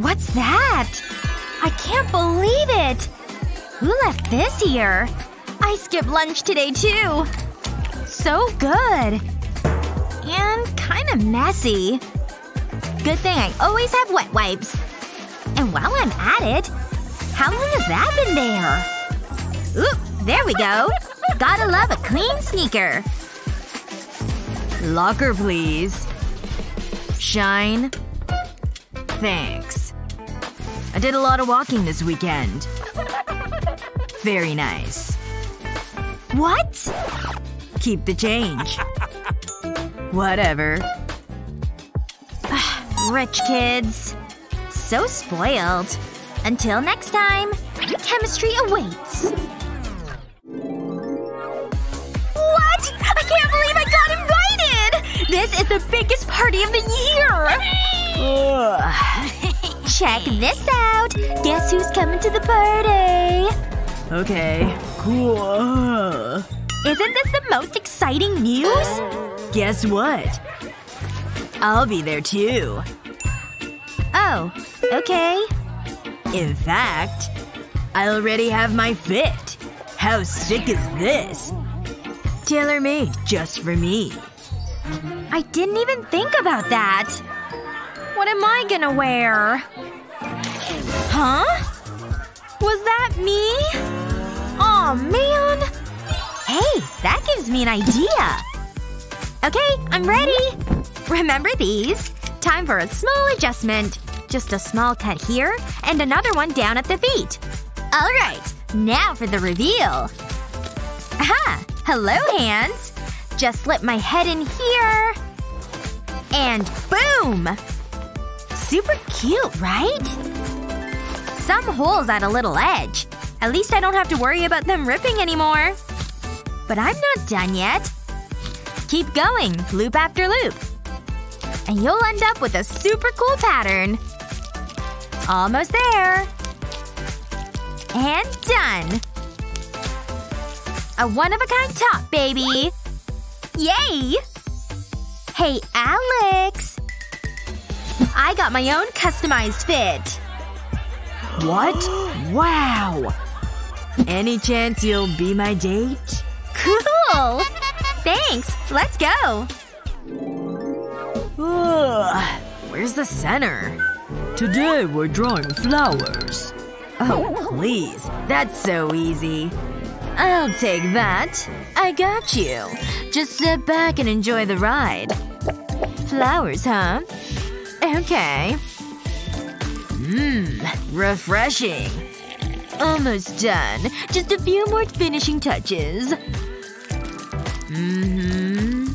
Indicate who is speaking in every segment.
Speaker 1: What's that? I can't believe it! Who left this here? I skipped lunch today, too. So good. And kinda messy. Good thing I always have wet wipes. And while I'm at it, how long has that been there? Oop, there we go. Gotta love a clean sneaker.
Speaker 2: Locker, please. Shine. Thanks. I did a lot of walking this weekend. Very nice.
Speaker 1: What?
Speaker 2: Keep the change. Whatever.
Speaker 1: Rich kids. So spoiled. Until next time, chemistry awaits. What? I can't believe I got invited! This is the biggest party of the year! Check this out! Guess who's coming to the party?
Speaker 2: Okay. Cool.
Speaker 1: Isn't this the most exciting news?
Speaker 2: Guess what? I'll be there too.
Speaker 1: Oh. Okay.
Speaker 2: In fact, I already have my fit. How sick is this? Tailor-made just for me.
Speaker 1: I didn't even think about that. What am I gonna wear? Huh? Was that me? Aw, man. Hey, that gives me an idea. Okay, I'm ready. Remember these? Time for a small adjustment. Just a small cut here, and another one down at the feet. Alright, now for the reveal. Aha! Hello, hands! Just slip my head in here. And boom! Super cute, right? Some holes add a little edge. At least I don't have to worry about them ripping anymore. But I'm not done yet. Keep going, loop after loop. And you'll end up with a super cool pattern. Almost there. And done. A one-of-a-kind top, baby. Yay! Hey, Alex. I got my own customized fit.
Speaker 2: What? Wow! Any chance you'll be my date?
Speaker 1: Cool! Thanks. Let's go.
Speaker 2: Ugh. Where's the center? Today we're drawing flowers. Oh, please. That's so easy. I'll take that. I got you. Just sit back and enjoy the ride. Flowers, huh? Okay. Mmm. Refreshing. Almost done. Just a few more finishing touches. Mm-hmm.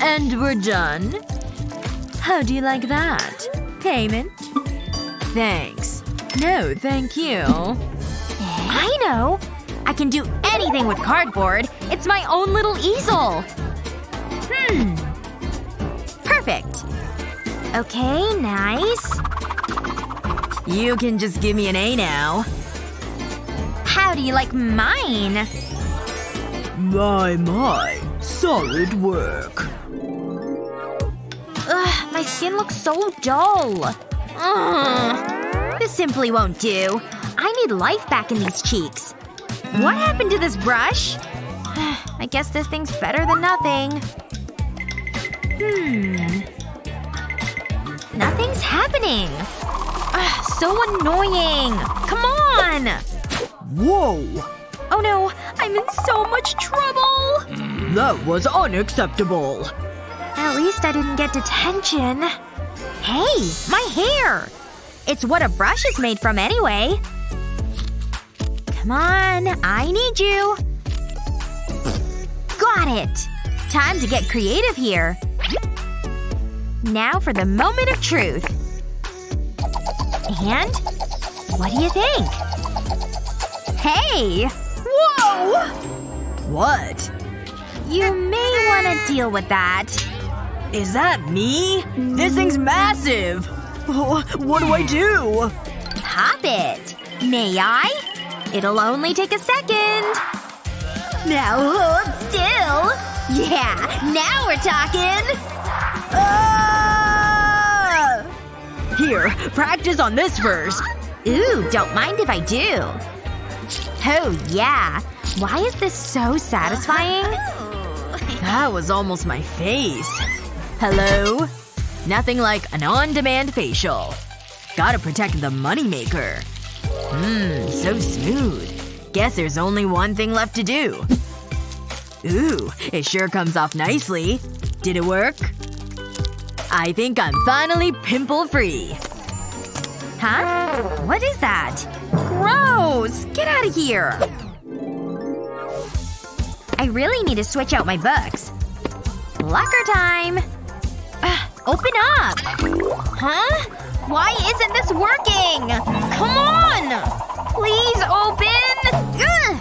Speaker 2: And we're done. How do you like that? Payment? Thanks. No, thank you.
Speaker 1: I know. I can do anything with cardboard. It's my own little easel. Okay, nice.
Speaker 2: You can just give me an A now.
Speaker 1: How do you like mine?
Speaker 2: My, my. Solid work.
Speaker 1: Ugh, my skin looks so dull. Ugh. This simply won't do. I need life back in these cheeks. What happened to this brush? I guess this thing's better than nothing. Hmm. Nothing's happening. Ugh, so annoying. Come on!
Speaker 3: Whoa!
Speaker 1: Oh no, I'm in so much trouble!
Speaker 3: That was unacceptable.
Speaker 1: At least I didn't get detention. Hey! My hair! It's what a brush is made from anyway. Come on, I need you. Got it! Time to get creative here. Now for the moment of truth. And? What do you think? Hey! Whoa!
Speaker 2: What?
Speaker 1: You may want to deal with that.
Speaker 2: Is that me? This thing's massive! What do I do?
Speaker 1: Pop it. May I? It'll only take a second. Now hold still. Yeah, now we're talking.
Speaker 2: Ah! Here, practice on this first.
Speaker 1: Ooh, don't mind if I do. Oh, yeah. Why is this so satisfying?
Speaker 2: That was almost my face. Hello? Nothing like an on-demand facial. Gotta protect the moneymaker. Mmm, so smooth. Guess there's only one thing left to do. Ooh, it sure comes off nicely. Did it work? I think I'm finally pimple-free.
Speaker 1: Huh? What is that? Gross! Get out of here! I really need to switch out my books. Locker time! Open up! Huh? Why isn't this working? Come on! Please open! Ugh!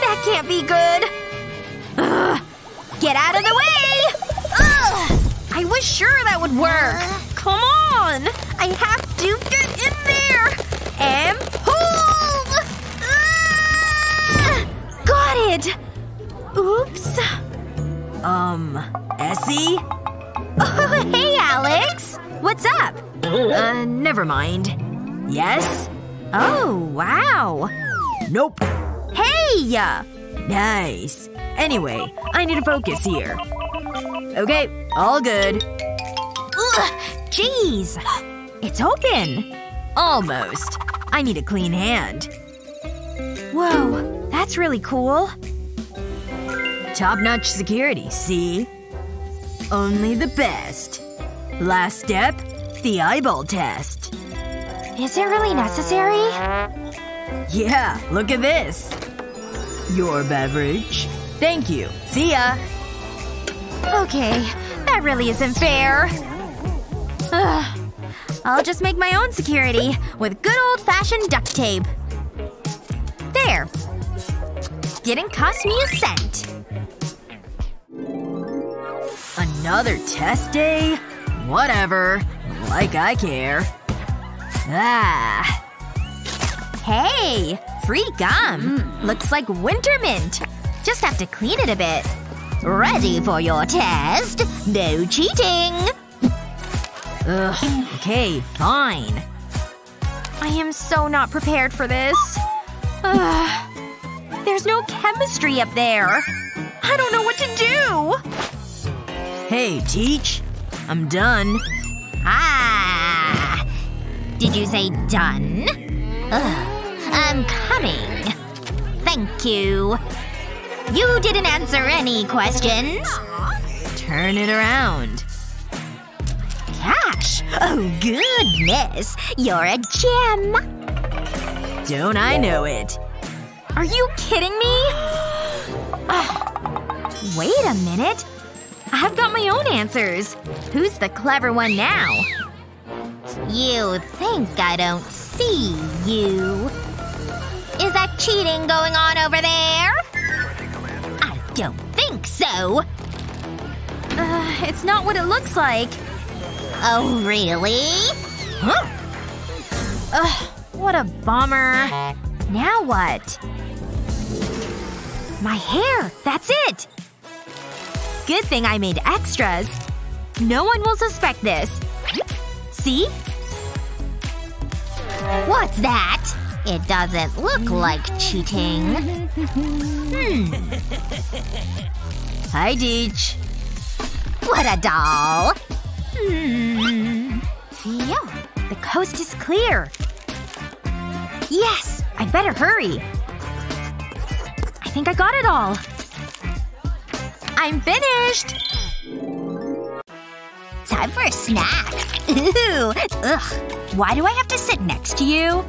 Speaker 1: That can't be good. Ugh. Get out of the way! Was sure that would work. Come on! I have to get in there! And pull! Ugh. Got it! Oops.
Speaker 2: Um, Essie?
Speaker 1: Oh, hey, Alex! What's up?
Speaker 2: Uh, never mind. Yes?
Speaker 1: Oh, wow.
Speaker 2: Nope.
Speaker 1: Hey!
Speaker 2: Nice. Anyway, I need to focus here. Okay, all good.
Speaker 1: Ugh, jeez. It's open.
Speaker 2: Almost. I need a clean hand.
Speaker 1: Whoa, that's really cool.
Speaker 2: Top-notch security, see? Only the best. Last step, the eyeball test.
Speaker 1: Is it really necessary?
Speaker 2: Yeah, look at this. Your beverage. Thank you. See ya.
Speaker 1: Okay, that really isn't fair. Ugh. I'll just make my own security with good old-fashioned duct tape. There. Didn't cost me a cent.
Speaker 2: Another test day? Whatever. Like I care. Ah.
Speaker 1: Hey! Free gum. Looks like winter mint. Just have to clean it a bit. Ready for your test. No cheating.
Speaker 2: Ugh. Okay, fine.
Speaker 1: I am so not prepared for this. Ugh. There's no chemistry up there. I don't know what to do.
Speaker 2: Hey, Teach. I'm done.
Speaker 1: Ah. Did you say done? Ugh. I'm coming. Thank you. You didn't answer any questions.
Speaker 2: Turn it around.
Speaker 1: Cash! Oh goodness! You're a gem!
Speaker 2: Don't I know it.
Speaker 1: Are you kidding me? Ugh. Wait a minute. I've got my own answers. Who's the clever one now? You think I don't see you. Is that cheating going on over there? I don't think so. Uh, it's not what it looks like. Oh, really? Huh? Ugh, what a bummer. Now what? My hair! That's it! Good thing I made extras. No one will suspect this. See? What's that? It doesn't look like cheating. Hmm.
Speaker 2: Hi, Teach.
Speaker 1: What a doll! Hmm. The coast is clear. Yes! I better hurry. I think I got it all. I'm finished! Time for a snack. Ooh. Ugh. Why do I have to sit next to you?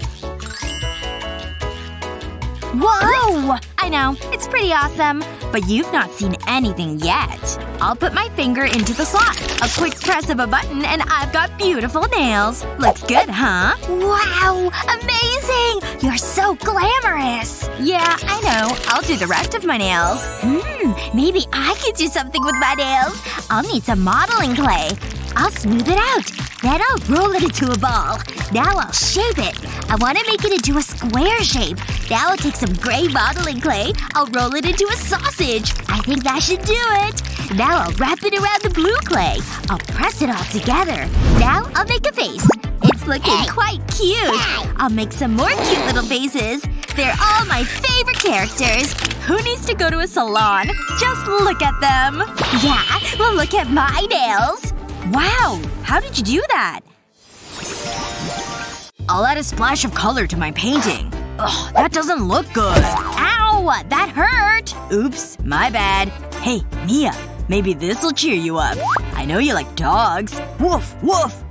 Speaker 1: Whoa! I know. It's pretty awesome. But you've not seen anything yet. I'll put my finger into the slot. A quick press of a button and I've got beautiful nails. Looks good, huh? Wow! Amazing! You're so glamorous! Yeah, I know. I'll do the rest of my nails. Hmm. Maybe I could do something with my nails. I'll need some modeling clay. I'll smooth it out. Then I'll roll it into a ball. Now I'll shape it. I want to make it into a square shape. Now I'll take some gray modeling clay. I'll roll it into a sausage. I think that should do it. Now I'll wrap it around the blue clay. I'll press it all together. Now I'll make a face. It's looking quite cute. I'll make some more cute little faces. They're all my favorite characters. Who needs to go to a salon? Just look at them. Yeah, well look at my nails. Wow. How did you do that?
Speaker 2: I'll add a splash of color to my painting. Ugh, that doesn't look good.
Speaker 1: Ow! That hurt!
Speaker 2: Oops. My bad. Hey, Mia. Maybe this'll cheer you up. I know you like dogs. Woof! Woof!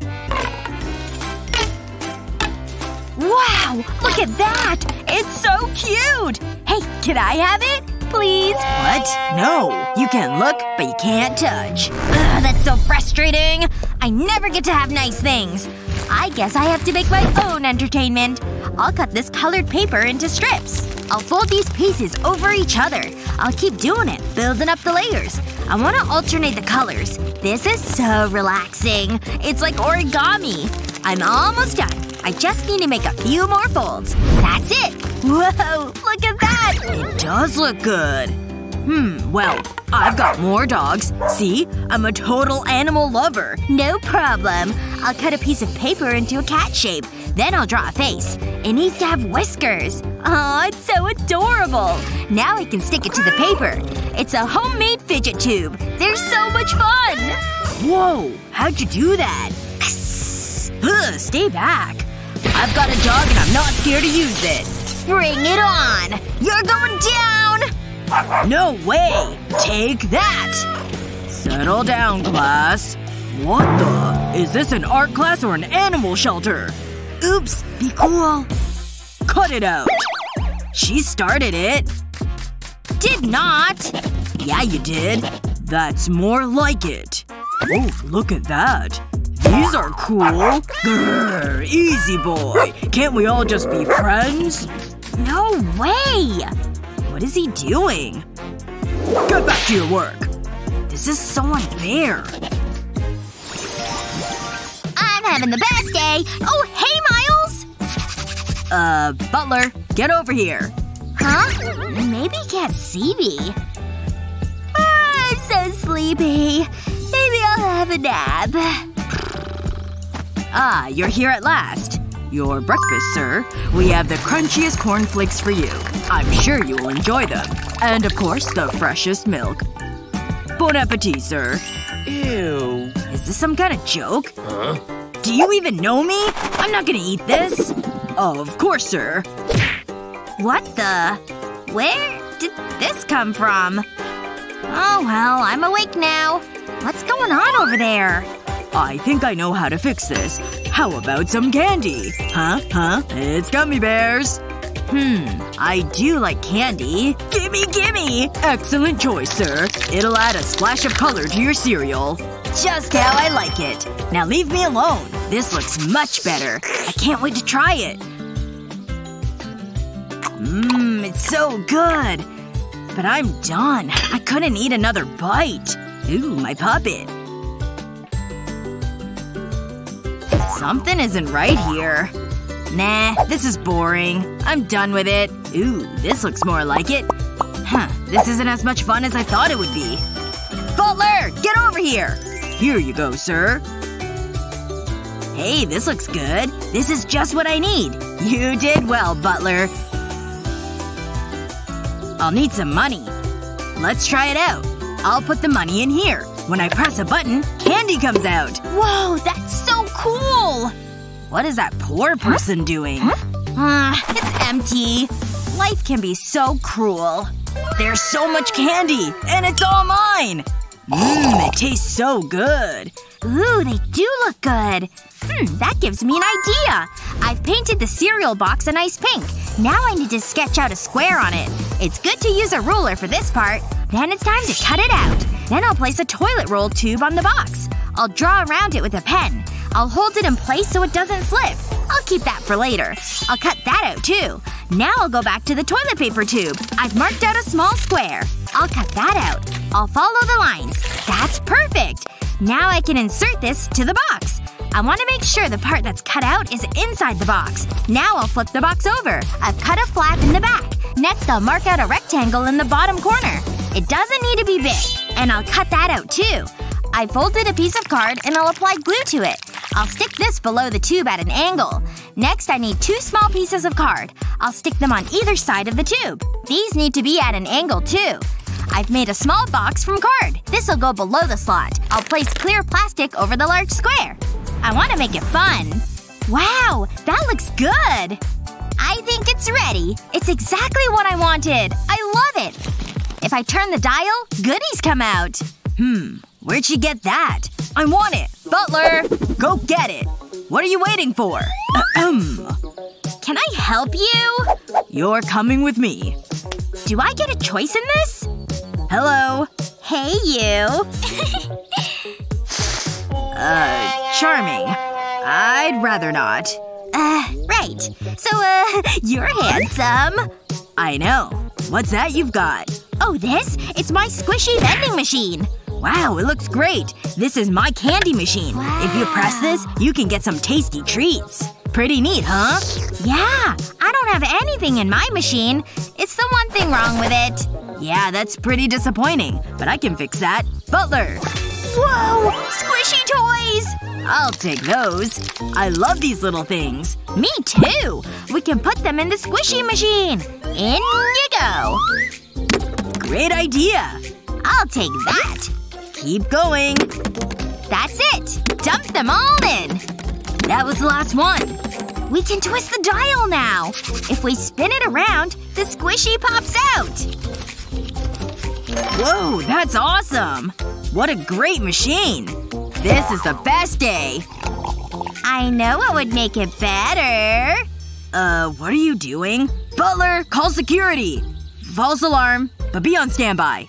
Speaker 1: Wow! Look at that! It's so cute! Hey, can I have it? Please?
Speaker 2: What? No. You can look, but you can't touch.
Speaker 1: Ugh, that's so frustrating. I never get to have nice things. I guess I have to make my own entertainment. I'll cut this colored paper into strips. I'll fold these pieces over each other. I'll keep doing it, building up the layers. I want to alternate the colors. This is so relaxing. It's like origami. I'm almost done. I just need to make a few more folds. That's it! Whoa! Look at that!
Speaker 2: It does look good. Hmm, well, I've got more dogs. See? I'm a total animal lover.
Speaker 1: No problem. I'll cut a piece of paper into a cat shape. Then I'll draw a face. It needs to have whiskers. Aw, it's so adorable. Now I can stick it to the paper. It's a homemade fidget tube. They're so much fun!
Speaker 2: Whoa! How'd you do that? Ugh, stay back. I've got a dog and I'm not scared to use it.
Speaker 1: Bring it on! You're going down!
Speaker 2: No way! Take that! Settle down, class. What the? Is this an art class or an animal shelter? Oops. Be cool. Cut it out. She started it.
Speaker 1: Did not!
Speaker 2: Yeah, you did. That's more like it. Oh, look at that. These are cool. Grrr, easy boy. Can't we all just be friends?
Speaker 1: No way!
Speaker 2: What is he doing? Get back to your work. This is so unfair.
Speaker 1: I'm having the best day! Oh, hey, Miles!
Speaker 2: Uh, Butler, get over here.
Speaker 1: Huh? Maybe he can't see me. Ah, I'm so sleepy. Maybe I'll have a nap.
Speaker 2: Ah, you're here at last. Your breakfast, sir. We have the crunchiest cornflakes for you. I'm sure you will enjoy them. And of course, the freshest milk. Bon appetit, sir.
Speaker 4: Ew.
Speaker 2: Is this some kind of joke?
Speaker 4: Huh?
Speaker 2: Do you even know me? I'm not gonna eat this. Of course, sir.
Speaker 1: What the? Where did this come from? Oh well, I'm awake now. What's going on over there?
Speaker 2: I think I know how to fix this. How about some candy? Huh? Huh? It's gummy bears. Hmm. I do like candy. Gimme, gimme! Excellent choice, sir. It'll add a splash of color to your cereal. Just how I like it. Now leave me alone. This looks much better. I can't wait to try it. Mmm, it's so good. But I'm done. I couldn't eat another bite. Ooh, my puppet. Something isn't right here. Nah, this is boring. I'm done with it. Ooh, this looks more like it. Huh. This isn't as much fun as I thought it would be. Butler! Get over here! Here you go, sir. Hey, this looks good. This is just what I need. You did well, Butler. I'll need some money. Let's try it out. I'll put the money in here. When I press a button, candy comes out.
Speaker 1: Whoa, that's so cool!
Speaker 2: What is that poor person doing? Huh?
Speaker 1: Ah, it's empty. Life can be so cruel.
Speaker 2: There's so much candy! And it's all mine! Mmm, it tastes so good.
Speaker 1: Ooh, they do look good. Hmm, that gives me an idea. I've painted the cereal box a nice pink. Now I need to sketch out a square on it. It's good to use a ruler for this part. Then it's time to cut it out. Then I'll place a toilet roll tube on the box. I'll draw around it with a pen. I'll hold it in place so it doesn't slip. I'll keep that for later. I'll cut that out too. Now I'll go back to the toilet paper tube. I've marked out a small square. I'll cut that out. I'll follow the lines. That's perfect! Now I can insert this to the box. I want to make sure the part that's cut out is inside the box. Now I'll flip the box over. I've cut a flap in the back. Next I'll mark out a rectangle in the bottom corner. It doesn't need to be big. And I'll cut that out too. I folded a piece of card and I'll apply glue to it. I'll stick this below the tube at an angle. Next, I need two small pieces of card. I'll stick them on either side of the tube. These need to be at an angle, too. I've made a small box from card. This'll go below the slot. I'll place clear plastic over the large square. I want to make it fun. Wow, that looks good! I think it's ready. It's exactly what I wanted. I love it. If I turn the dial, goodies come out.
Speaker 2: Hmm. Where'd she get that? I want it!
Speaker 1: Butler!
Speaker 2: Go get it! What are you waiting for? Ahem.
Speaker 1: Can I help you?
Speaker 2: You're coming with me.
Speaker 1: Do I get a choice in this?
Speaker 2: Hello.
Speaker 1: Hey, you.
Speaker 2: Uh, charming. I'd rather not.
Speaker 1: Uh, right. So, uh, you're handsome.
Speaker 2: I know. What's that you've got?
Speaker 1: Oh, this? It's my squishy vending machine.
Speaker 2: Wow, it looks great. This is my candy machine. If you press this, you can get some tasty treats. Pretty neat, huh?
Speaker 1: Yeah. I don't have anything in my machine. It's the one thing wrong with it.
Speaker 2: Yeah, that's pretty disappointing. But I can fix that. Butler!
Speaker 1: Whoa! Squishy toys!
Speaker 2: I'll take those. I love these little things.
Speaker 1: Me too! We can put them in the squishy machine. In you go.
Speaker 2: Great idea.
Speaker 1: I'll take that.
Speaker 2: Keep going.
Speaker 1: That's it. Dump them all in.
Speaker 2: That was the last one.
Speaker 1: We can twist the dial now. If we spin it around, the squishy pops out.
Speaker 2: Whoa, that's awesome! What a great machine! This is the best day!
Speaker 1: I know what would make it better.
Speaker 2: Uh, what are you doing? Butler, call security! False alarm, but be on standby.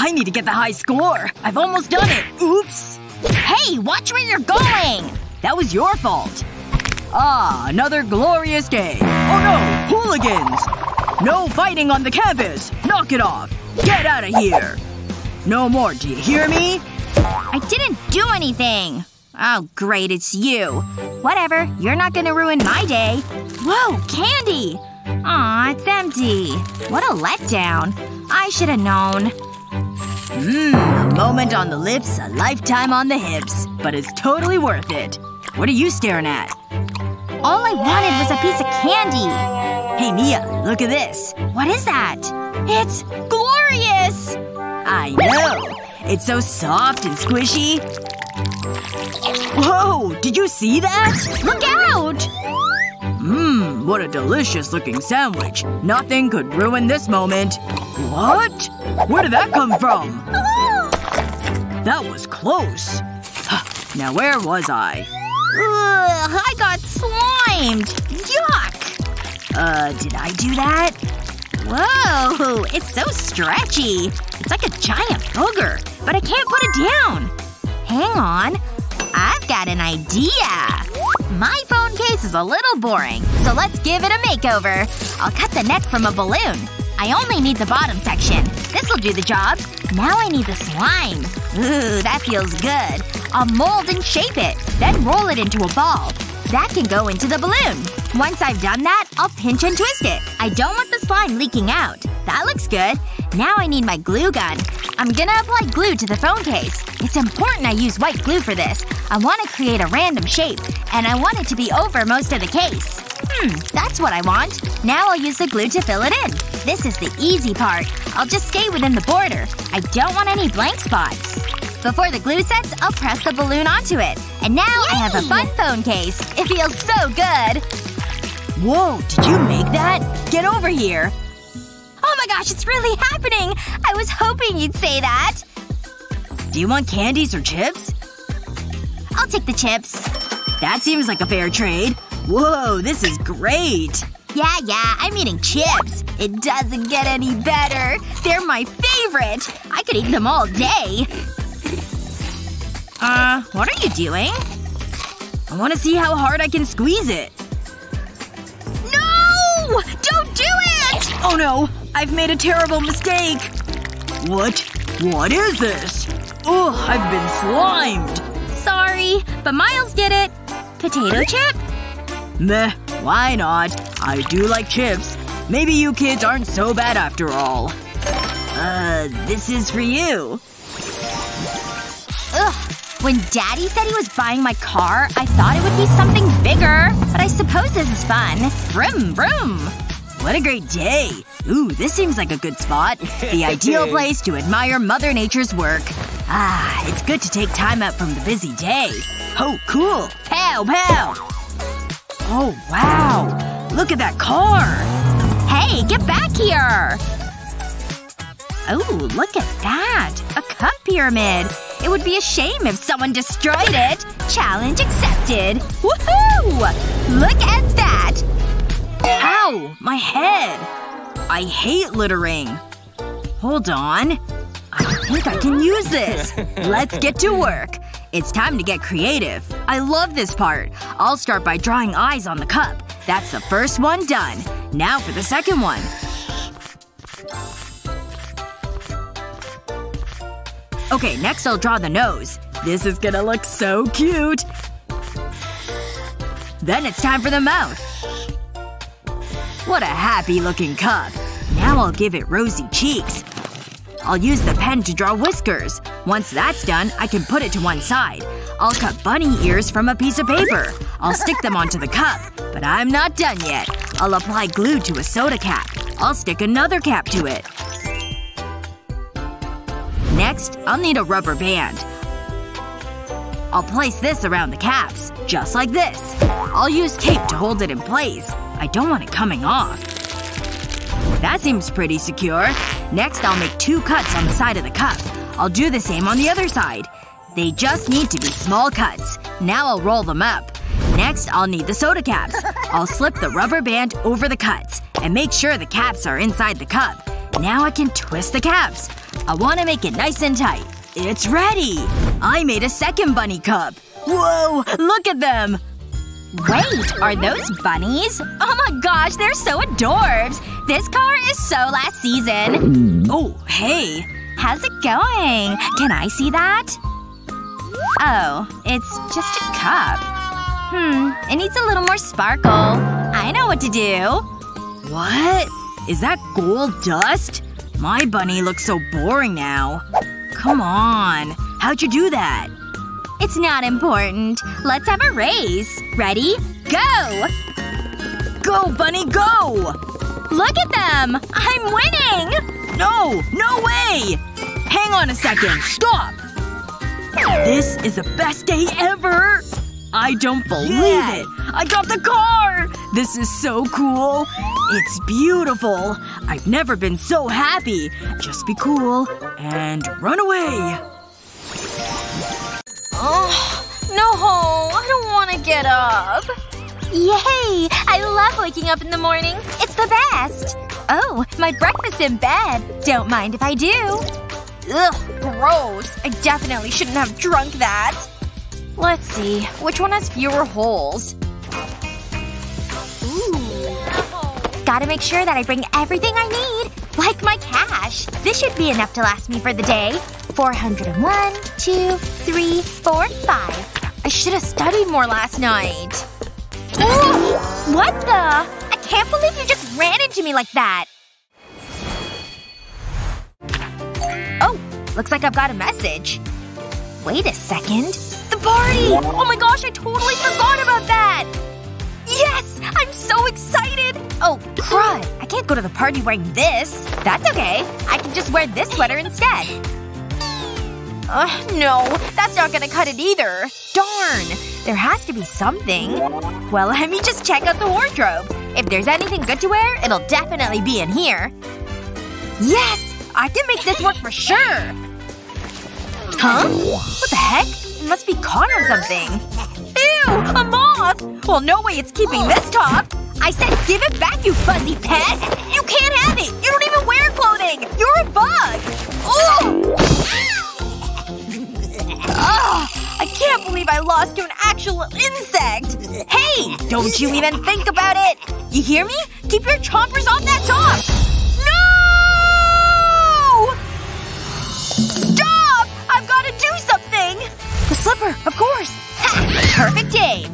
Speaker 2: I need to get the high score! I've almost done it! Oops!
Speaker 1: Hey, watch where you're going!
Speaker 2: That was your fault. Ah, another glorious day. Oh no! Hooligans! No fighting on the campus! Knock it off! Get out of here! No more, do you hear me?
Speaker 1: I didn't do anything. Oh great, it's you. Whatever, you're not gonna ruin my day. Whoa, candy! Aw, it's empty. What a letdown. I should've known.
Speaker 2: Mmm, a moment on the lips, a lifetime on the hips. But it's totally worth it. What are you staring at?
Speaker 1: All I wanted was a piece of candy.
Speaker 2: Hey Mia, look at this.
Speaker 1: What is that? It's glorious!
Speaker 2: I know! It's so soft and squishy. Whoa! Did you see that?
Speaker 1: Look out!
Speaker 2: Mmm, what a delicious looking sandwich. Nothing could ruin this moment. What? Where did that come from? That was close. now where was I?
Speaker 1: Ugh, I got slimed. Yuck.
Speaker 2: Uh, did I do that?
Speaker 1: Whoa, it's so stretchy. It's like a giant booger. But I can't put it down. Hang on. I've got an idea. My phone case is a little boring, so let's give it a makeover. I'll cut the neck from a balloon. I only need the bottom section. This'll do the job. Now I need the slime. Ooh, that feels good. I'll mold and shape it, then roll it into a ball. That can go into the balloon. Once I've done that, I'll pinch and twist it. I don't want the slime leaking out. That looks good. Now I need my glue gun. I'm gonna apply glue to the phone case. It's important I use white glue for this. I want to create a random shape. And I want it to be over most of the case. Hmm, that's what I want. Now I'll use the glue to fill it in. This is the easy part. I'll just stay within the border. I don't want any blank spots. Before the glue sets, I'll press the balloon onto it. And now I have a fun phone case. It feels so good.
Speaker 2: Whoa, did you make that? Get over here.
Speaker 1: Oh my gosh, it's really happening! I was hoping you'd say that.
Speaker 2: Do you want candies or chips?
Speaker 1: I'll take the chips.
Speaker 2: That seems like a fair trade. Whoa, this is great.
Speaker 1: Yeah, yeah, I'm eating chips. It doesn't get any better. They're my favorite. I could eat them all day. Uh, what are you doing?
Speaker 2: I want to see how hard I can squeeze it.
Speaker 1: No! Don't do it!
Speaker 2: Oh no! I've made a terrible mistake! What? What is this? Ugh, I've been slimed!
Speaker 1: Sorry, but Miles did it. Potato chip?
Speaker 2: Meh. Why not? I do like chips. Maybe you kids aren't so bad after all. Uh, this is for you.
Speaker 1: Ugh. When daddy said he was buying my car, I thought it would be something bigger. But I suppose this is fun. Vroom, vroom.
Speaker 2: What a great day. Ooh, this seems like a good spot. The ideal place to admire Mother Nature's work. Ah, it's good to take time out from the busy day. Oh, cool. Pow, pow. Oh, wow. Look at that car.
Speaker 1: Hey, get back here! Oh, look at that. A cup pyramid. It would be a shame if someone destroyed it. Challenge accepted. Woohoo! Look at that!
Speaker 2: Ow! My head! I hate littering. Hold on. I think I can use this. Let's get to work. It's time to get creative. I love this part. I'll start by drawing eyes on the cup. That's the first one done. Now for the second one. Okay, next I'll draw the nose. This is gonna look so cute. Then it's time for the mouth. What a happy-looking cup. Now I'll give it rosy cheeks. I'll use the pen to draw whiskers. Once that's done, I can put it to one side. I'll cut bunny ears from a piece of paper. I'll stick them onto the cup. But I'm not done yet. I'll apply glue to a soda cap. I'll stick another cap to it. Next, I'll need a rubber band. I'll place this around the caps. Just like this. I'll use tape to hold it in place. I don't want it coming off. That seems pretty secure. Next I'll make two cuts on the side of the cup. I'll do the same on the other side. They just need to be small cuts. Now I'll roll them up. Next, I'll need the soda caps. I'll slip the rubber band over the cuts. And make sure the caps are inside the cup. Now I can twist the caps. I want to make it nice and tight. It's ready! I made a second bunny cup. Whoa! Look at them!
Speaker 1: Wait, are those bunnies? Oh my gosh, they're so adorbs! This car is so last season.
Speaker 2: Oh, hey.
Speaker 1: How's it going? Can I see that? Oh, it's just a cup. Hmm, it needs a little more sparkle. I know what to do.
Speaker 2: What? Is that gold dust? My bunny looks so boring now. Come on. How'd you do that?
Speaker 1: It's not important. Let's have a race. Ready? Go!
Speaker 2: Go, bunny, go!
Speaker 1: Look at them! I'm winning!
Speaker 2: No! No way! Hang on a second. Stop! This is the best day ever! I don't believe yeah. it! I got the car! This is so cool. It's beautiful. I've never been so happy. Just be cool. And run away.
Speaker 1: Oh, no, I don't want to get up. Yay! I love waking up in the morning. It's the best. Oh, my breakfast in bed. Don't mind if I do. Ugh, gross. I definitely shouldn't have drunk that. Let's see. Which one has fewer holes? Ooh. Gotta make sure that I bring everything I need. Like my cash. This should be enough to last me for the day. 401, 2, 3, 4, 5. I should have studied more last night. Oh, what the? I can't believe you just ran into me like that. Oh, looks like I've got a message. Wait a second. The party! Oh my gosh, I totally forgot about that! Yes! I'm so excited! Oh, crud. I can't go to the party wearing this. That's okay. I can just wear this sweater instead. Ugh, no. That's not gonna cut it either. Darn. There has to be something. Well, let me just check out the wardrobe. If there's anything good to wear, it'll definitely be in here. Yes! I can make this work for sure! Huh? What the heck? It must be caught on something. Ew! A moth! Well, no way it's keeping this top! I said give it back, you fuzzy pet! You can't have it! You don't even wear clothing! You're a bug! Ugh! Ugh, I can't believe I lost to an actual insect! Hey! Don't you even think about it! You hear me? Keep your chompers off that top! No! Stop! I've gotta do something! The slipper, of course! Ha! Perfect day!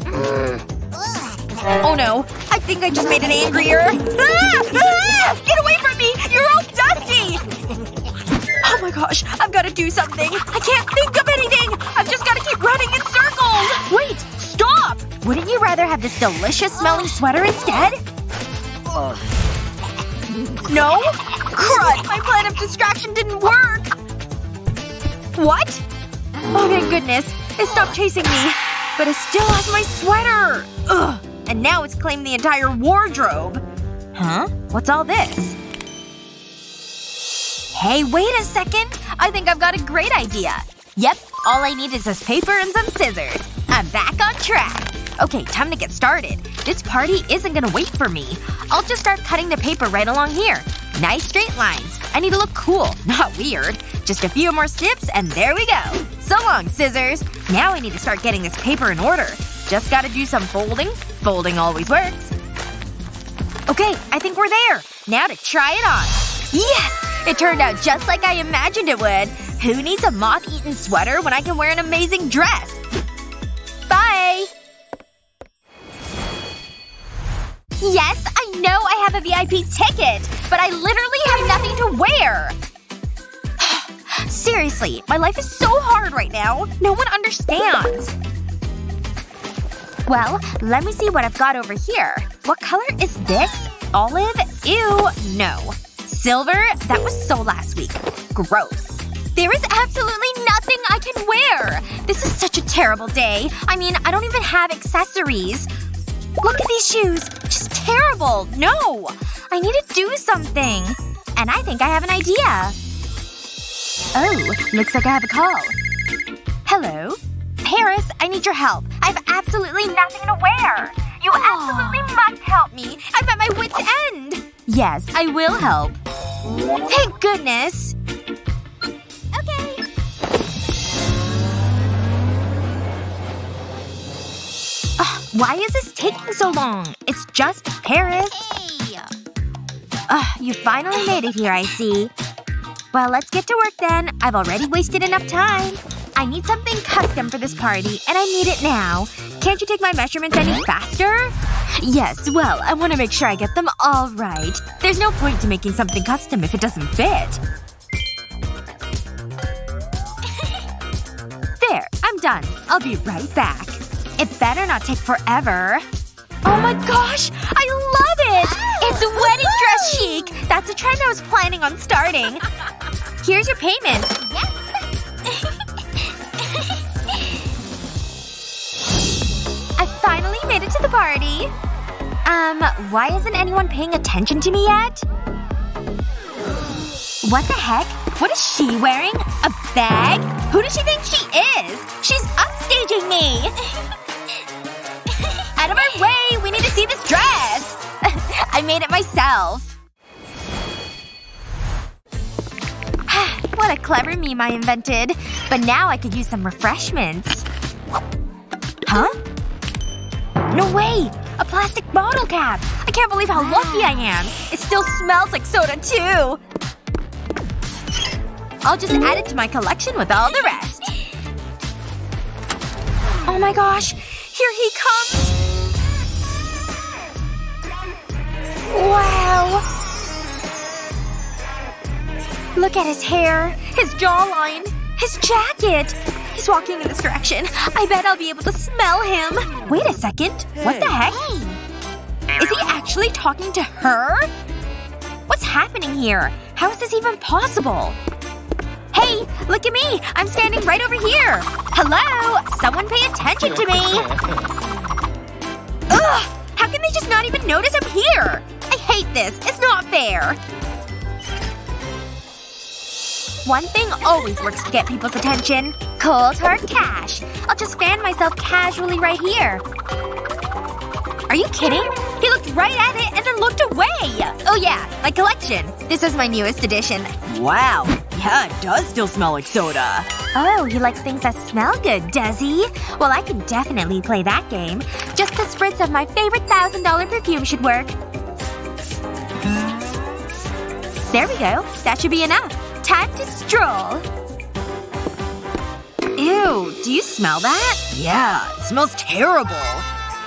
Speaker 1: Oh no. I think I just made it angrier. Ah! Ah! Get away from me! You're dusty! Gotta do something. I can't think of anything! I've just gotta keep running in circles! Wait! Stop! Wouldn't you rather have this delicious smelling sweater instead? No? Crud! My plan of distraction didn't work! What? Oh thank goodness. It stopped chasing me. But it still has my sweater! Ugh. And now it's claimed the entire wardrobe. Huh? What's all this? Hey, wait a second! I think I've got a great idea. Yep, all I need is this paper and some scissors. I'm back on track. Okay, time to get started. This party isn't gonna wait for me. I'll just start cutting the paper right along here. Nice straight lines. I need to look cool, not weird. Just a few more snips and there we go. So long, scissors. Now I need to start getting this paper in order. Just gotta do some folding. Folding always works. Okay, I think we're there. Now to try it on. Yes! It turned out just like I imagined it would. Who needs a moth-eaten sweater when I can wear an amazing dress? Bye! Yes, I know I have a VIP ticket, but I literally have nothing to wear! Seriously, my life is so hard right now. No one understands. Well, let me see what I've got over here. What color is this? Olive? Ew. No. Silver? That was so last week. Gross. There is absolutely nothing I can wear! This is such a terrible day. I mean, I don't even have accessories. Look at these shoes. Just terrible. No! I need to do something. And I think I have an idea. Oh, looks like I have a call. Hello? Paris, I need your help. I have absolutely nothing to wear. You absolutely must help me. I'm at my wit's end. Yes, I will help. Thank goodness. Okay. Ugh, why is this taking so long? It's just Paris. Hey. Ugh, you finally made it here, I see. Well, let's get to work then. I've already wasted enough time. I need something custom for this party, and I need it now. Can't you take my measurements any faster? Yes, well, I want to make sure I get them all right. There's no point to making something custom if it doesn't fit. There. I'm done. I'll be right back. It better not take forever. Oh my gosh! I love it! It's wedding dress chic! That's a trend I was planning on starting. Here's your payment. Yes! It to the party. Um, why isn't anyone paying attention to me yet? What the heck? What is she wearing? A bag? Who does she think she is? She's upstaging me! Out of my way! We need to see this dress! I made it myself. what a clever meme I invented. But now I could use some refreshments. A plastic bottle cap! I can't believe how lucky I am! It still smells like soda, too! I'll just add it to my collection with all the rest. Oh my gosh! Here he comes! Wow! Look at his hair, his jawline, his jacket! He's walking in this direction. I bet I'll be able to smell him. Wait a second. What the heck? Is he actually talking to her? What's happening here? How is this even possible? Hey! Look at me! I'm standing right over here! Hello! Someone pay attention to me! Ugh! How can they just not even notice I'm here? I hate this. It's not fair. One thing always works to get people's attention. Cold hard cash. I'll just fan myself casually right here. Are you kidding? He looked right at it and then looked away! Oh yeah, my collection. This is my newest addition.
Speaker 2: Wow. Yeah, it does still smell like soda.
Speaker 1: Oh, he likes things that smell good, does he? Well, I can definitely play that game. Just a spritz of my favorite thousand dollar perfume should work. There we go. That should be enough. Time to stroll. Ew. Do you smell that?
Speaker 2: Yeah, it smells terrible.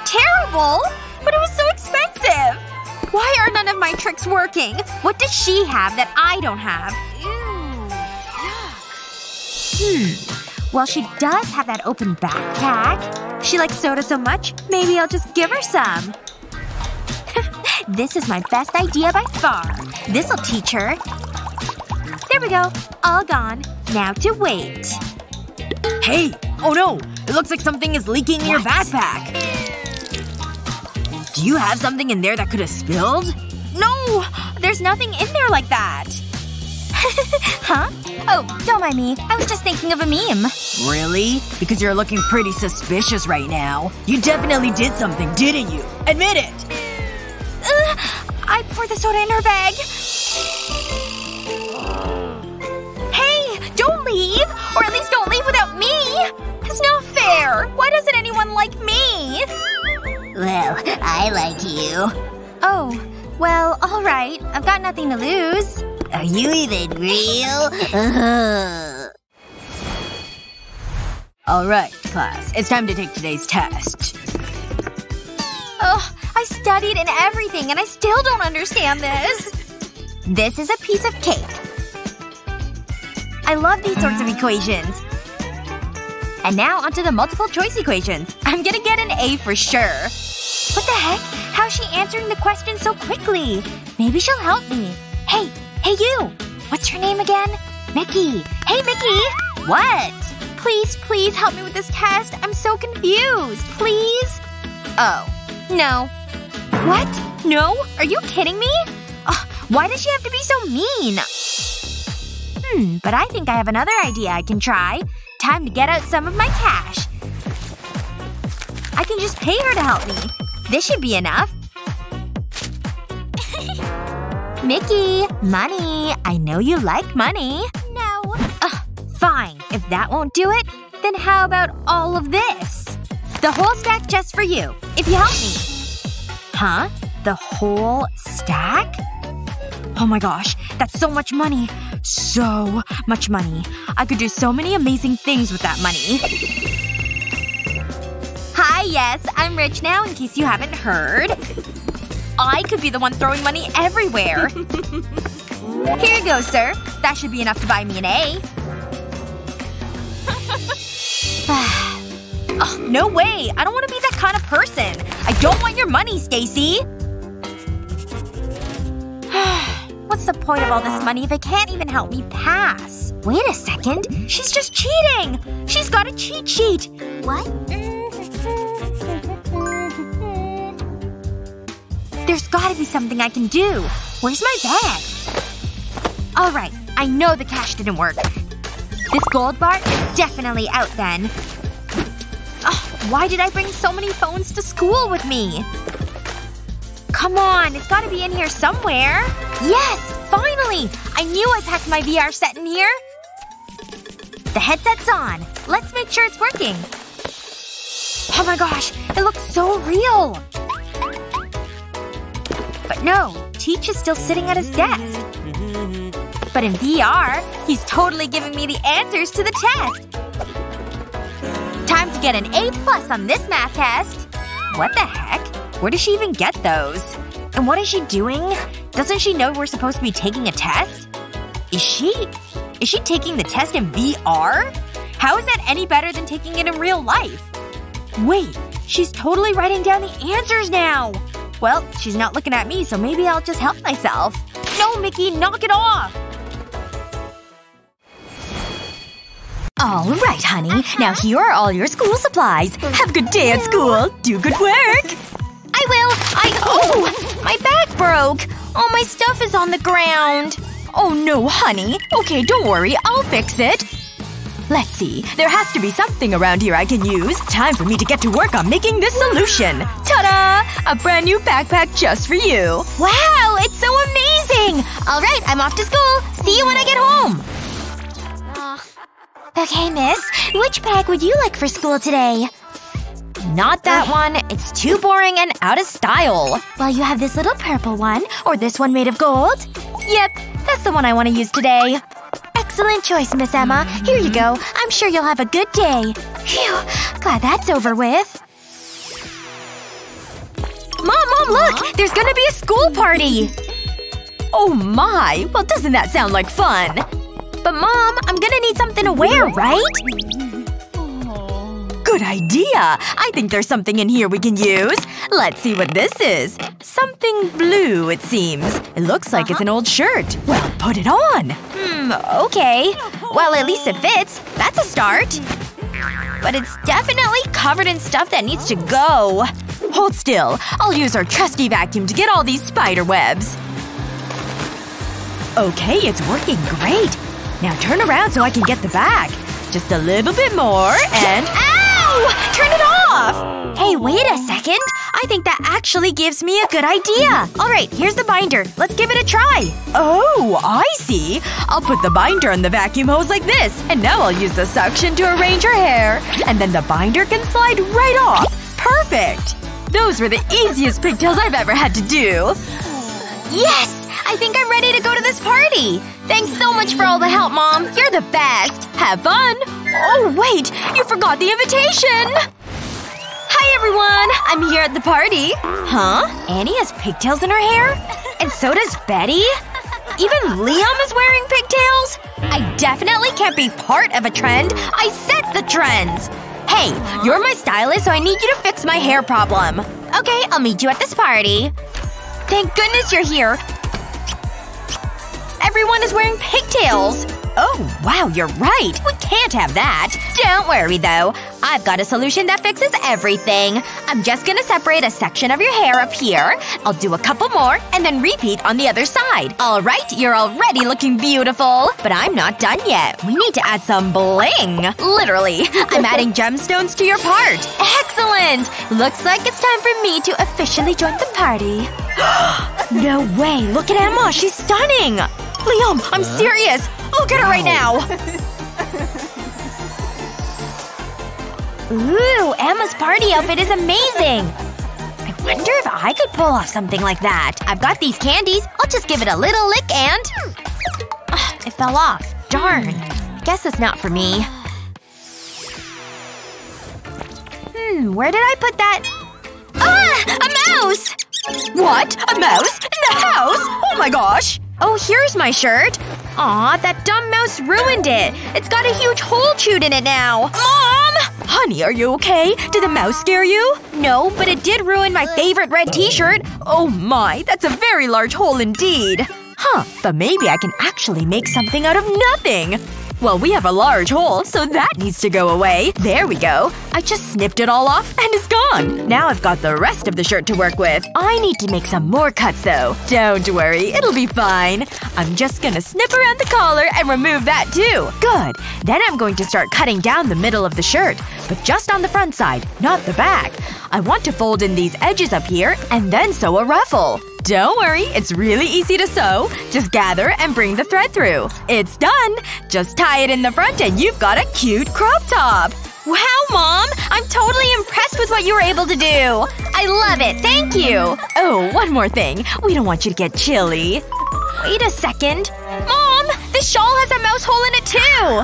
Speaker 1: Terrible? But it was so expensive! Why are none of my tricks working? What does she have that I don't have? Ew. Yuck. Hmm. Well, she does have that open backpack. She likes soda so much, maybe I'll just give her some. this is my best idea by far. This'll teach her. There we go. All gone. Now to wait.
Speaker 2: Hey! Oh no! It looks like something is leaking in your backpack. Do you have something in there that could have spilled?
Speaker 1: No! There's nothing in there like that. huh? Oh, don't mind me. I was just thinking of a meme.
Speaker 2: Really? Because you're looking pretty suspicious right now. You definitely did something, didn't you? Admit it!
Speaker 1: Uh, I poured the soda in her bag. Or at least don't leave without me! It's not fair! Why doesn't anyone like me?
Speaker 4: Well, I like you.
Speaker 1: Oh. Well, alright. I've got nothing to lose.
Speaker 4: Are you even real?
Speaker 2: Alright, class. It's time to take today's test.
Speaker 1: Ugh. I studied and everything and I still don't understand this. This is a piece of cake. I love these sorts of equations. And now onto the multiple choice equations. I'm gonna get an A for sure. What the heck? How's she answering the question so quickly? Maybe she'll help me. Hey, hey you! What's your name again? Mickey. Hey Mickey! What? Please, please help me with this test. I'm so confused. Please? Oh. No. What? No? Are you kidding me? Ugh, why does she have to be so mean? Hmm, but I think I have another idea I can try. Time to get out some of my cash. I can just pay her to help me. This should be enough. Mickey, money. I know you like money. No. Ugh, fine. If that won't do it, then how about all of this? The whole stack just for you. If you help me. Huh? The whole stack? Oh my gosh. That's so much money. So much money. I could do so many amazing things with that money. Hi, yes. I'm rich now, in case you haven't heard. I could be the one throwing money everywhere. Here you go, sir. That should be enough to buy me an A. oh, no way. I don't want to be that kind of person. I don't want your money, Stacy. What's the point of all this money if it can't even help me pass? Wait a second. She's just cheating! She's got a cheat sheet!
Speaker 4: what?
Speaker 1: There's gotta be something I can do. Where's my bag? Alright. I know the cash didn't work. This gold bar is definitely out then. Ugh, why did I bring so many phones to school with me? Come on, it's gotta be in here somewhere. Yes! Finally! I knew I packed my VR set in here. The headset's on. Let's make sure it's working. Oh my gosh, it looks so real! But no, Teach is still sitting at his desk. But in VR, he's totally giving me the answers to the test. Time to get an A plus on this math test. What the heck? Where does she even get those? And what is she doing? Doesn't she know we're supposed to be taking a test? Is she… is she taking the test in VR? How is that any better than taking it in real life? Wait, she's totally writing down the answers now! Well, she's not looking at me, so maybe I'll just help myself. No, Mickey, knock it off!
Speaker 2: Alright, honey. Now uh-huh. here are all your school supplies. Have a good day at school. Do good work.
Speaker 1: I will! I- oh! My back broke! All my stuff is on the ground.
Speaker 2: Oh no, honey. Okay, don't worry. I'll fix it. Let's see. There has to be something around here I can use. Time for me to get to work on making this solution. Ta-da! A brand new backpack just for you.
Speaker 1: Wow! It's so amazing! Alright, I'm off to school. See you when I get home. Okay, miss. Which bag would you like for school today? Not that one. It's too boring and out of style. Well, you have this little purple one. Or this one made of gold. Yep. That's the one I want to use today. Excellent choice, Miss Emma. Here you go. I'm sure you'll have a good day. Phew. Glad that's over with. Mom, Mom, look! There's gonna be a school party!
Speaker 2: Oh my! Well doesn't that sound like fun?
Speaker 1: But mom, I'm gonna need something to wear, right?
Speaker 2: Good idea! I think there's something in here we can use. Let's see what this is. Something blue, it seems. It looks like it's an old shirt. Well, put it on!
Speaker 1: Hmm, okay. Well, at least it fits. That's a start. But it's definitely covered in stuff that needs to go.
Speaker 2: Hold still. I'll use our trusty vacuum to get all these spider webs. Okay, it's working great. Now turn around so I can get the bag. Just a little bit more, and
Speaker 1: Turn it off! Hey, wait a second. I think that actually gives me a good idea. Alright, here's the binder. Let's give it a try.
Speaker 2: Oh, I see. I'll put the binder on the vacuum hose like this. And now I'll use the suction to arrange her hair. And then the binder can slide right off. Perfect! Those were the easiest pigtails I've ever had to do.
Speaker 1: Yes! I think I'm ready to go to this party! Thanks so much for all the help, Mom. You're the best.
Speaker 2: Have fun! Oh, wait! You forgot the invitation!
Speaker 1: Hi, everyone! I'm here at the party. Huh? Annie has pigtails in her hair? And so does Betty? Even Liam is wearing pigtails? I definitely can't be part of a trend. I set the trends! Hey, you're my stylist so I need you to fix my hair problem. Okay, I'll meet you at this party. Thank goodness you're here. Everyone is wearing pigtails! Oh, wow, you're right. We can't have that. Don't worry, though. I've got a solution that fixes everything. I'm just gonna separate a section of your hair up here. I'll do a couple more, and then repeat on the other side. Alright, you're already looking beautiful. But I'm not done yet. We need to add some bling. Literally. I'm adding gemstones to your part. Excellent! Looks like it's time for me to officially join the party. no way. Look at Emma. She's stunning. Liam, I'm serious. Look at her right now. Ooh, Emma's party outfit is amazing! I wonder if I could pull off something like that. I've got these candies. I'll just give it a little lick and… Ugh, it fell off. Darn. Guess it's not for me. Hmm, where did I put that? Ah! A mouse!
Speaker 2: What? A mouse? In the house? Oh my gosh!
Speaker 1: Oh, here's my shirt. Aw, that dumb mouse ruined it. It's got a huge hole chewed in it now. Mom!
Speaker 2: Honey, are you okay? Did the mouse scare you?
Speaker 1: No, but it did ruin my favorite red t-shirt.
Speaker 2: Oh my, that's a very large hole indeed. Huh, but maybe I can actually make something out of nothing. Well, we have a large hole, so that needs to go away. There we go. I just snipped it all off, and it's gone. Now I've got the rest of the shirt to work with. I need to make some more cuts, though. Don't worry, it'll be fine. I'm just gonna snip around the collar and remove that, too. Good. Then I'm going to start cutting down the middle of the shirt. But just on the front side, not the back. I want to fold in these edges up here, and then sew a ruffle. Don't worry, it's really easy to sew. Just gather and bring the thread through. It's done! Just tie it in the front and you've got a cute crop top!
Speaker 1: Wow, Mom! I'm totally impressed with what you were able to do! I love it, thank you!
Speaker 2: Oh, one more thing. We don't want you to get chilly.
Speaker 1: Wait a second. Mom! This shawl has a mouse hole in it too!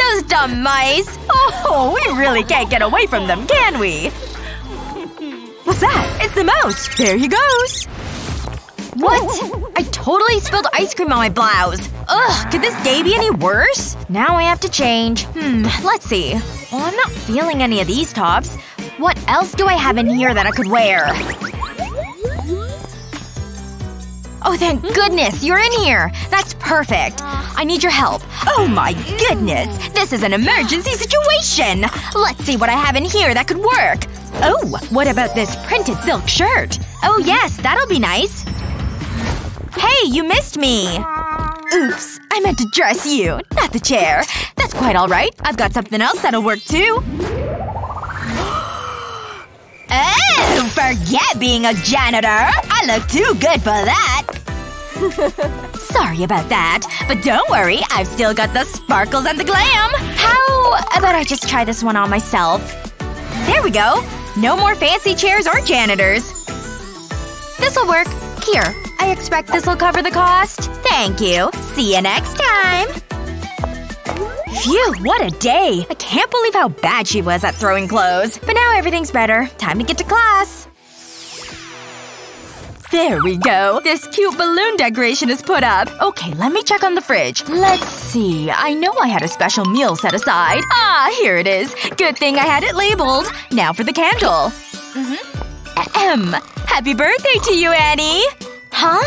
Speaker 1: Those dumb mice!
Speaker 2: Oh, we really can't get away from them, can we? What's that? It's the mouse! There he goes!
Speaker 1: What? I totally spilled ice cream on my blouse. Ugh, could this day be any worse? Now I have to change. Hmm, let's see. Well, I'm not feeling any of these tops. What else do I have in here that I could wear? Oh, thank goodness! You're in here! That's perfect. I need your help. Oh my goodness! This is an emergency situation! Let's see what I have in here that could work.
Speaker 2: Oh, what about this printed silk shirt?
Speaker 1: Oh yes, that'll be nice. Hey, you missed me!
Speaker 2: Oops. I meant to dress you, not the chair. That's quite alright. I've got something else that'll work too.
Speaker 1: Oh, forget being a janitor! I look too good for that! Sorry about that. But don't worry, I've still got the sparkles and the glam! How about I just try this one on myself? There we go! No more fancy chairs or janitors. This'll work. Here. I expect this'll cover the cost. Thank you. See you next time! Phew, what a day! I can't believe how bad she was at throwing clothes. But now everything's better. Time to get to class. There we go. This cute balloon decoration is put up. Okay, let me check on the fridge. Let's see. I know I had a special meal set aside. Ah, here it is. Good thing I had it labeled. Now for the candle. Mm-hmm. Happy birthday to you, Annie! Huh?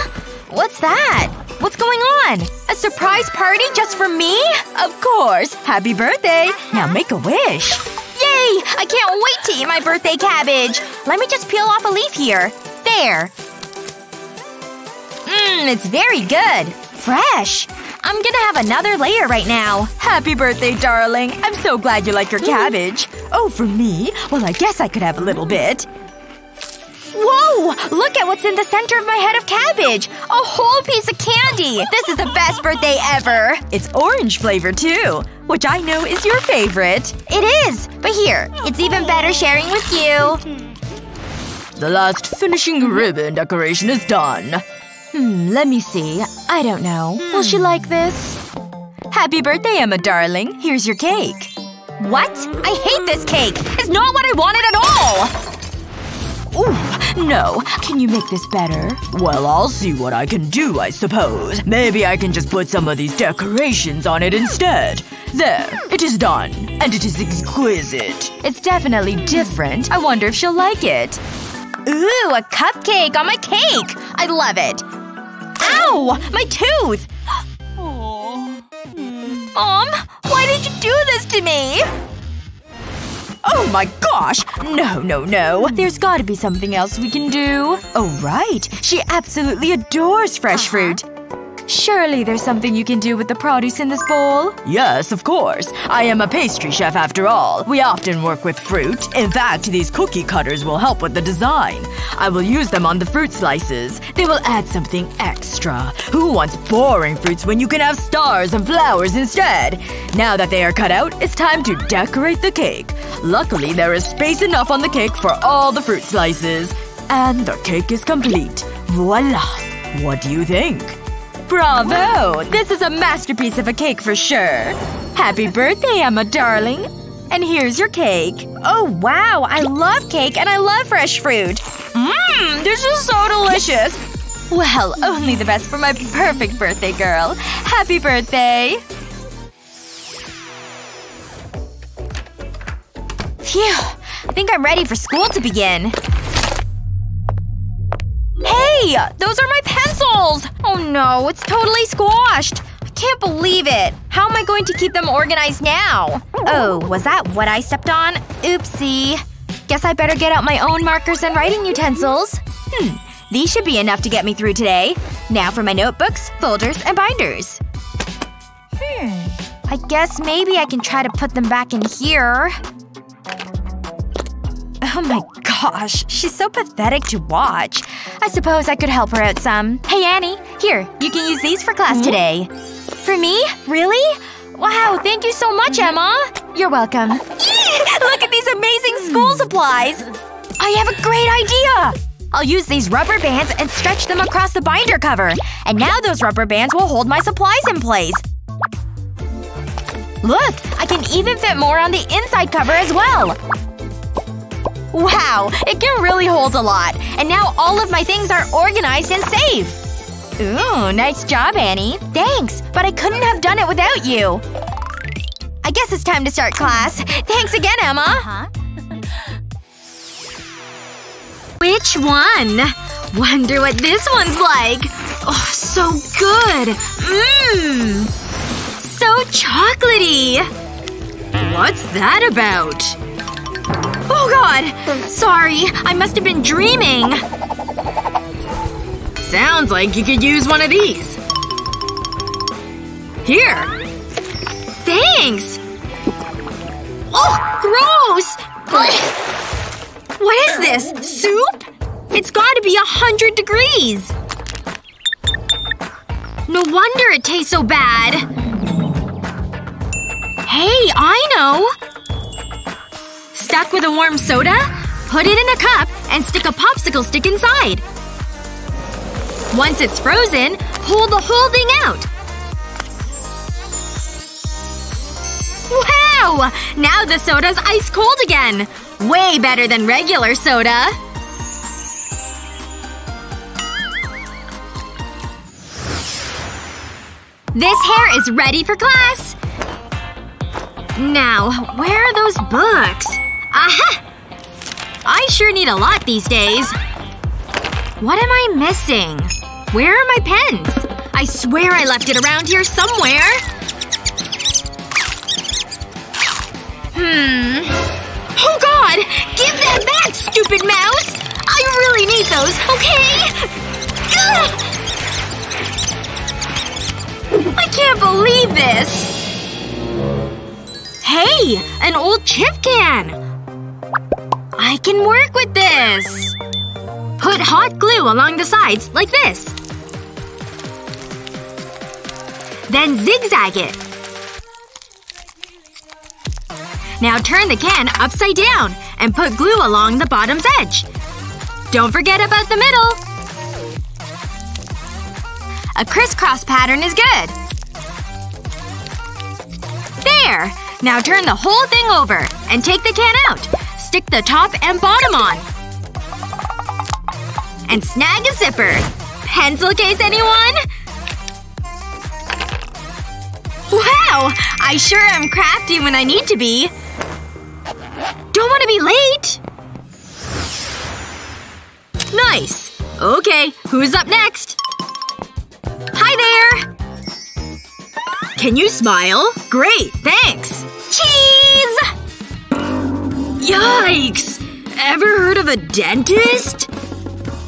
Speaker 1: What's that? What's going on? A surprise party just for me? Of course. Happy birthday. Now make a wish. Yay! I can't wait to eat my birthday cabbage! Let me just peel off a leaf here. There. Mmm, it's very good. Fresh. I'm gonna have another layer right now. Happy birthday, darling. I'm so glad you like your cabbage. Oh, for me? Well, I guess I could have a little bit. Whoa! Look at what's in the center of my head of cabbage! A whole piece of candy! This is the best birthday ever! It's orange flavor, too. Which I know is your favorite. It is! But here, it's even better sharing with you.
Speaker 3: The last finishing ribbon decoration is done.
Speaker 1: Hmm, let me see. I don't know. Will she like this? Happy birthday, Emma darling. Here's your cake. What? I hate this cake! It's not what I wanted at all! Ooh, no. Can you make this better?
Speaker 3: Well, I'll see what I can do, I suppose. Maybe I can just put some of these decorations on it instead. There. It is done. And it is exquisite.
Speaker 1: It's definitely different. I wonder if she'll like it. Ooh, a cupcake on my cake! I love it. Ow! My tooth! Mom, why did you do this to me? Oh my gosh! No, no, no. There's gotta be something else we can do. Oh right. She absolutely adores fresh uh-huh. fruit. Surely there's something you can do with the produce in this bowl?
Speaker 3: Yes, of course. I am a pastry chef after all. We often work with fruit. In fact, these cookie cutters will help with the design. I will use them on the fruit slices. They will add something extra. Who wants boring fruits when you can have stars and flowers instead? Now that they are cut out, it's time to decorate the cake. Luckily, there is space enough on the cake for all the fruit slices. And the cake is complete. Voila! What do you think?
Speaker 1: Bravo! This is a masterpiece of a cake for sure. Happy birthday, Emma darling. And here's your cake. Oh wow, I love cake and I love fresh fruit. Mmm, this is so delicious. Well, only the best for my perfect birthday girl. Happy birthday! Phew. I think I'm ready for school to begin. Hey! Those are my Oh no, it's totally squashed. I can't believe it. How am I going to keep them organized now? Oh, was that what I stepped on? Oopsie. Guess I better get out my own markers and writing utensils. Hmm. These should be enough to get me through today. Now for my notebooks, folders, and binders. Hmm. I guess maybe I can try to put them back in here. Oh my gosh, she's so pathetic to watch. I suppose I could help her out some. Hey Annie, here, you can use these for class hmm? today. For me? Really? Wow, thank you so much, Emma. You're welcome. Eee, look at these amazing school supplies! I have a great idea! I'll use these rubber bands and stretch them across the binder cover. And now those rubber bands will hold my supplies in place. Look! I can even fit more on the inside cover as well! Wow, it can really hold a lot. And now all of my things are organized and safe. Ooh, nice job, Annie. Thanks, but I couldn't have done it without you. I guess it's time to start class. Thanks again, Emma. Uh-huh. Which one? Wonder what this one's like. Oh, so good. Mmm. So chocolatey.
Speaker 3: What's that about?
Speaker 1: God! Sorry, I must have been dreaming.
Speaker 3: Sounds like you could use one of these. Here.
Speaker 1: Thanks! Oh, gross! What is this? Soup? It's gotta be a hundred degrees! No wonder it tastes so bad. Hey, I know! stuck with a warm soda? Put it in a cup and stick a popsicle stick inside. Once it's frozen, pull the whole thing out. Wow! Now the soda's ice cold again! Way better than regular soda. This hair is ready for class! Now, where are those books? Aha! I sure need a lot these days. What am I missing? Where are my pens? I swear I left it around here somewhere. Hmm. Oh god! Give that back, stupid mouse! I really need those, okay? Ugh! I can't believe this! Hey! An old chip can! I can work with this! Put hot glue along the sides, like this. Then zigzag it. Now turn the can upside down and put glue along the bottom's edge. Don't forget about the middle. A crisscross pattern is good. There! Now turn the whole thing over and take the can out. Stick the top and bottom on. And snag a zipper. Pencil case, anyone? Wow! I sure am crafty when I need to be. Don't want to be late! Nice. Okay, who's up next? Hi there! Can you smile? Great, thanks. Cheese! Yikes! Ever heard of a dentist?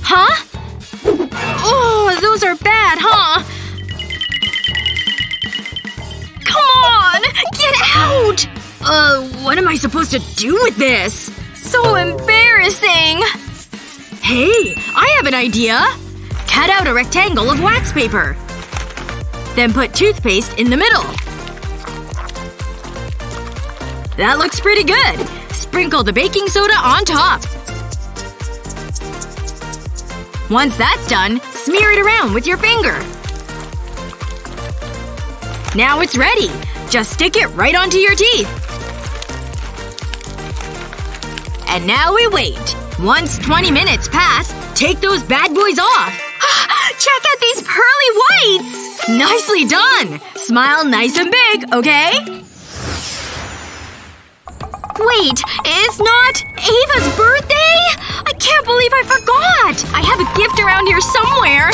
Speaker 1: Huh? Oh, those are bad, huh? Come on! Get out! Uh, what am I supposed to do with this? So embarrassing! Hey, I have an idea! Cut out a rectangle of wax paper. Then put toothpaste in the middle. That looks pretty good. Sprinkle the baking soda on top. Once that's done, smear it around with your finger. Now it's ready. Just stick it right onto your teeth. And now we wait. Once 20 minutes pass, take those bad boys off. Check out these pearly whites! Nicely done! Smile nice and big, okay? Wait, it's not Ava's birthday? I can't believe I forgot! I have a gift around here somewhere.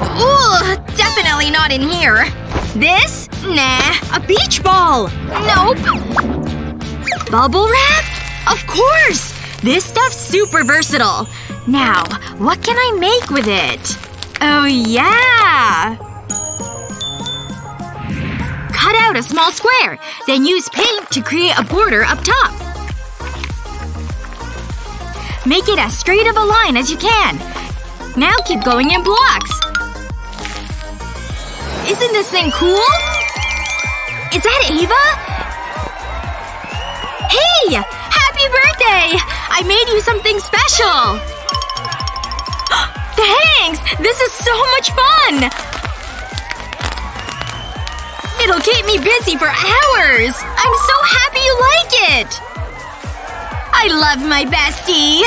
Speaker 1: Ugh, definitely not in here. This? Nah. A beach ball. Nope. Bubble wrap? Of course! This stuff's super versatile. Now, what can I make with it? Oh yeah! Cut out a small square. Then use paint to create a border up top. Make it as straight of a line as you can. Now keep going in blocks. Isn't this thing cool? Is that Ava? Hey! Happy birthday! I made you something special! Thanks! This is so much fun! It'll keep me busy for hours! I'm so happy you like it! I love my bestie!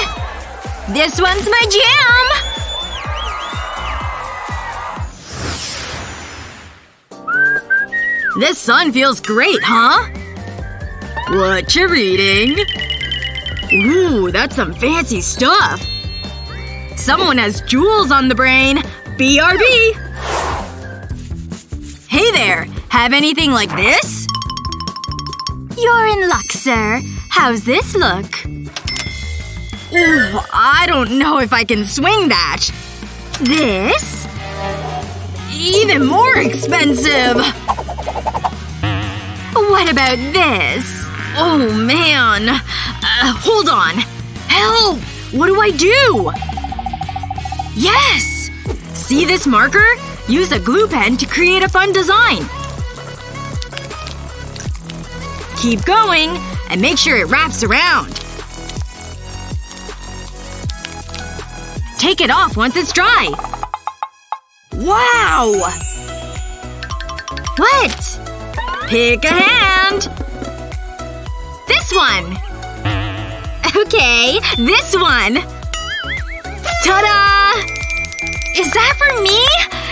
Speaker 1: This one's my jam! This sun feels great, huh? What you reading? Ooh, that's some fancy stuff. Someone has jewels on the brain. BRB! Hey there! Have anything like this? You're in luck, sir. How's this look? Ooh, I don't know if I can swing that. This? Even more expensive! What about this? Oh, man. Uh, hold on. Help! What do I do? Yes! See this marker? Use a glue pen to create a fun design. Keep going, and make sure it wraps around. Take it off once it's dry. Wow! What? Pick a hand. This one. Okay, this one. Ta-da! Is that for me?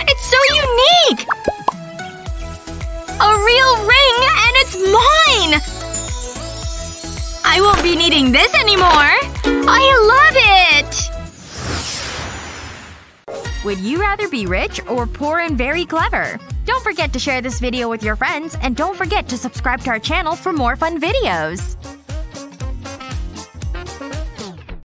Speaker 1: It's so unique! A real ring, and it's mine! I won't be needing this anymore! I love it! Would you rather be rich or poor and very clever? Don't forget to share this video with your friends, and don't forget to subscribe to our channel for more fun videos!